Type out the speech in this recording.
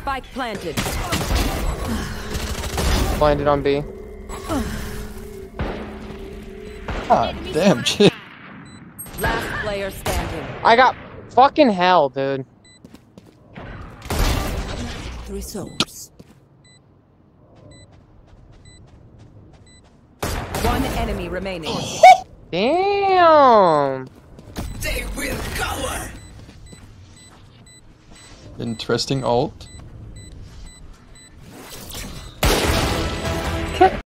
Spike planted. Blinded on B. God damn, shit. Last player standing. I got fucking hell, dude. Three souls. One enemy remaining. Damn. They will cover. Interesting ult.